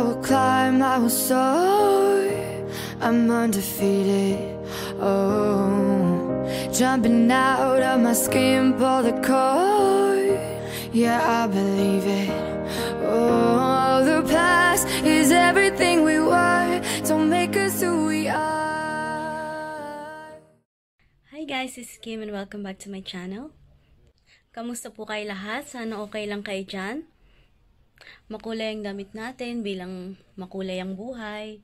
I will climb, I will soar. I'm undefeated. Oh, jumping out of my skin, pull the cord. Yeah, I believe it. Oh, the past is everything we were. Don't make us who we are. Hi guys, is Kim and welcome back to my channel. Kamusta po kayo lahat? Sana okay lang kayo dyan. Makulay ang damit natin bilang makulay ang buhay.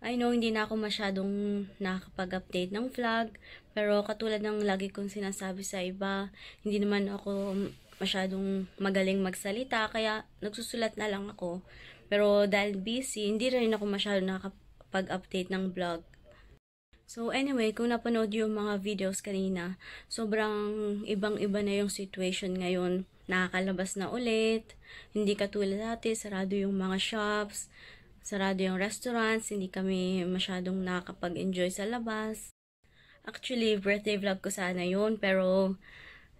I know hindi na ako masyadong nakakapag-update ng vlog, pero katulad ng lagi kong sinasabi sa iba, hindi naman ako masyadong magaling magsalita, kaya nagsusulat na lang ako. Pero dahil busy, hindi rin ako masyadong nakakapag-update ng vlog. So anyway, kung napanood yung mga videos kanina, sobrang ibang-iba na yung situation ngayon nakakalabas na ulit. Hindi katulad dati, sarado yung mga shops, sarado yung restaurants, hindi kami masyadong nakakapag-enjoy sa labas. Actually, birthday vlog ko sana yun, pero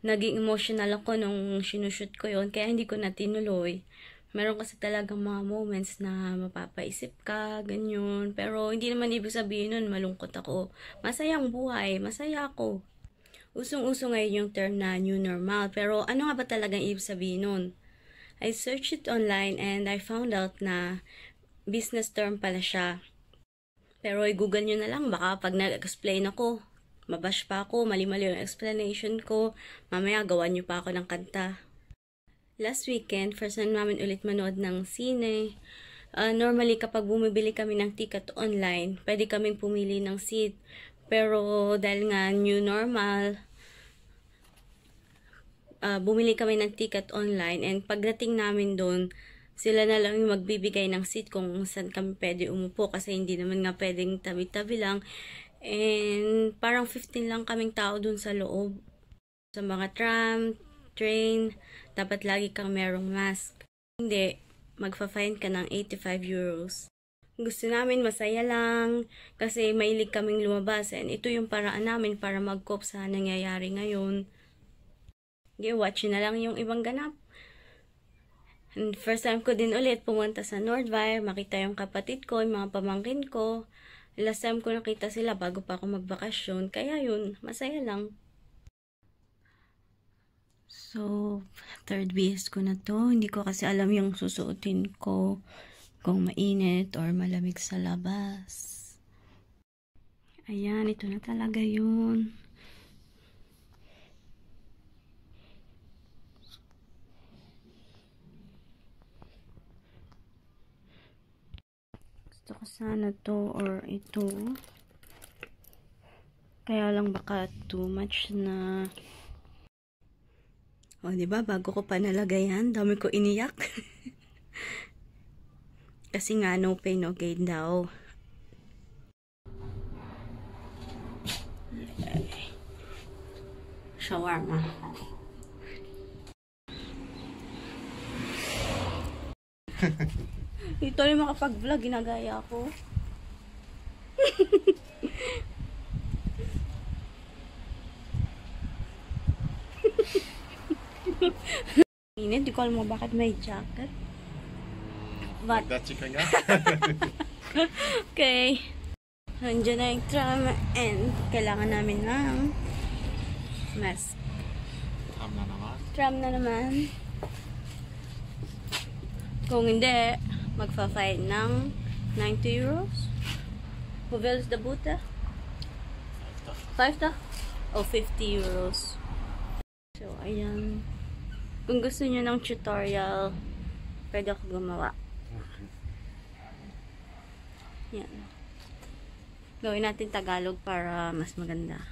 naging emotional ako nung sinushoot ko yon kaya hindi ko na tinuloy. Meron kasi talagang mga moments na mapapaisip ka, ganyan. Pero hindi naman ibig sabihin nun, malungkot ako. Masaya ang buhay, masaya ako. Usong-uso ngayon yung term na new normal. Pero ano nga ba talagang ibig sabihin nun? I searched it online and I found out na business term pala siya. Pero i-google nyo na lang, baka pag nag-explain ako, mabash pa ako, mali-mali yung explanation ko, mamaya gawan nyo pa ako ng kanta. Last weekend, first time namin ulit manood ng sine. Uh, normally, kapag bumibili kami ng ticket online, pwede kaming pumili ng seat. Pero dahil nga new normal, uh, bumili kami ng ticket online and pagdating namin doon, sila na lang yung magbibigay ng seat kung saan kami pwede umupo kasi hindi naman nga pwedeng tabi-tabi lang. And parang 15 lang kaming tao doon sa loob. Sa mga tram, train, dapat lagi kang merong mask. Hindi, magfa-fine ka ng 85 euros. Gusto namin masaya lang kasi mailig kaming lumabas and ito yung paraan namin para mag-cope sa nangyayari ngayon. Okay, watch na lang yung ibang ganap. And first time ko din ulit pumunta sa Nordvire, makita yung kapatid ko, yung mga pamangkin ko. Last time ko nakita sila bago pa ako magbakasyon. Kaya yun, masaya lang. So, third BS ko na to. Hindi ko kasi alam yung susuotin ko kung mainit or malamig sa labas. Ayan, ito na talaga yun. Gusto ko sana to or ito. Kaya lang baka too much na o, oh, di ba? Bago ko pa nalagay yan, dami ko iniyak. Kasi nga, no pain, no gain daw. Shawarma. Ito yung makapag-vlog, ginagaya ko. Init, di ko alam mo bakit may jacket. But, Nagdatsika nga. okay. Nandiyan na yung tram and kailangan namin ng mask. Tama na naman. Tram na naman. Kung hindi, magfa-fine ng 90 euros. Hoeveel is de boete? 50? O 50 euros. So, ayan. Kung gusto niyo ng tutorial, pwede ako gumawa. Yan. Gawin natin Tagalog para mas maganda.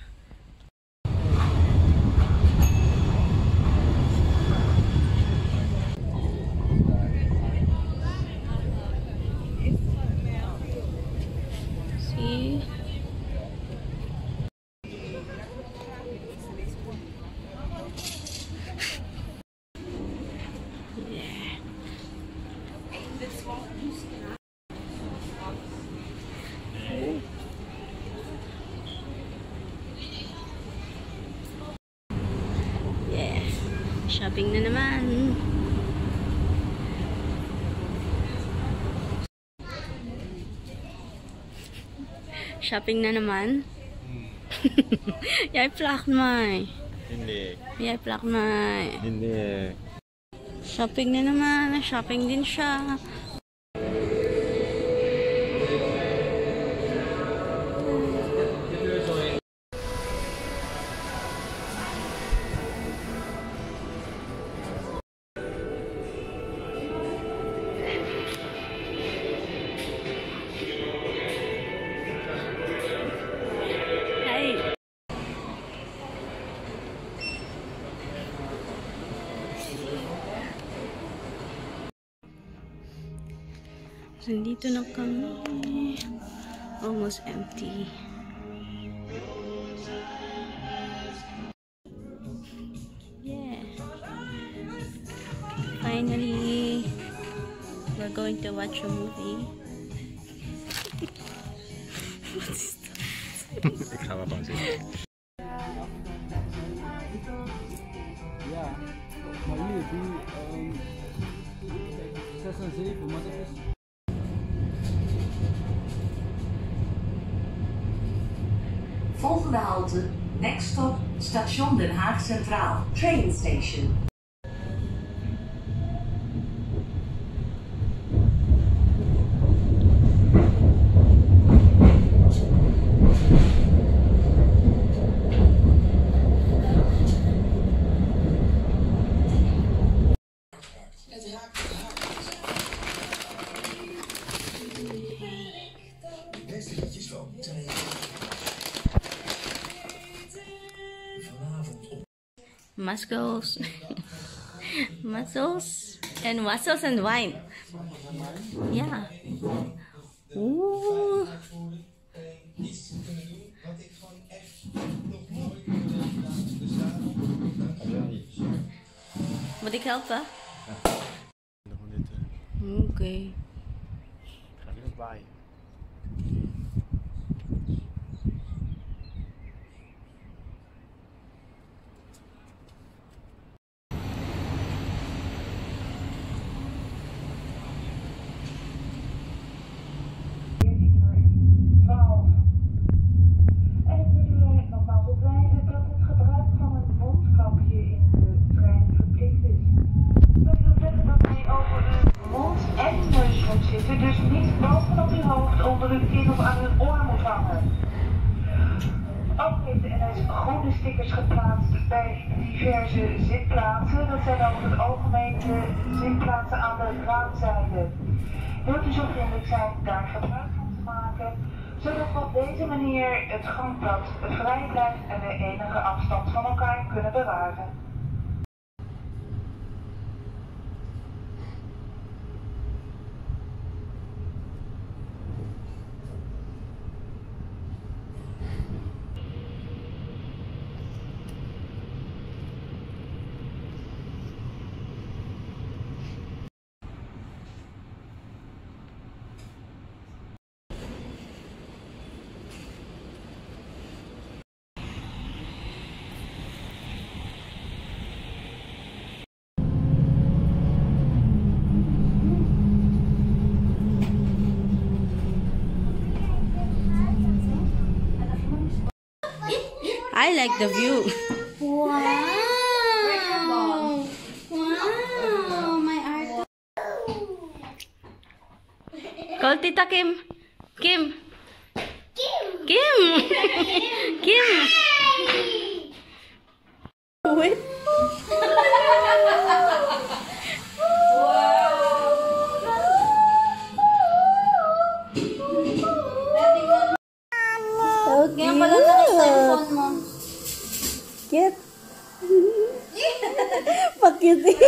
Shopping na naman. Shopping na naman. Hmm. Yay, plak mai. Hindi. Yay, plak mai. Hindi. Shopping na naman. Shopping din siya. Nandito na kami. Almost empty. Yeah. Finally, we're going to watch a movie. Volgende halte, next stop, station Den Haag Centraal, train station. Muscles. Muscles. And muscles and wine. Yeah. Ooh. Moet ik helpen? Oké. Ga nog bij? Kin of aan uw oor moet hangen. Ook heeft de NS groene stickers geplaatst bij diverse zitplaatsen. Dat zijn over het algemeen de zitplaatsen aan de raamzijde. Wilt u zo vriendelijk zijn daar gebruik van te maken, zodat op deze manier het gangpad vrij blijft en we enige afstand van elkaar kunnen bewaren. I like the view. Wow. Wow. My art. Call Tita Kim. Kim. Kim. Kim. Kim. Wait. you think?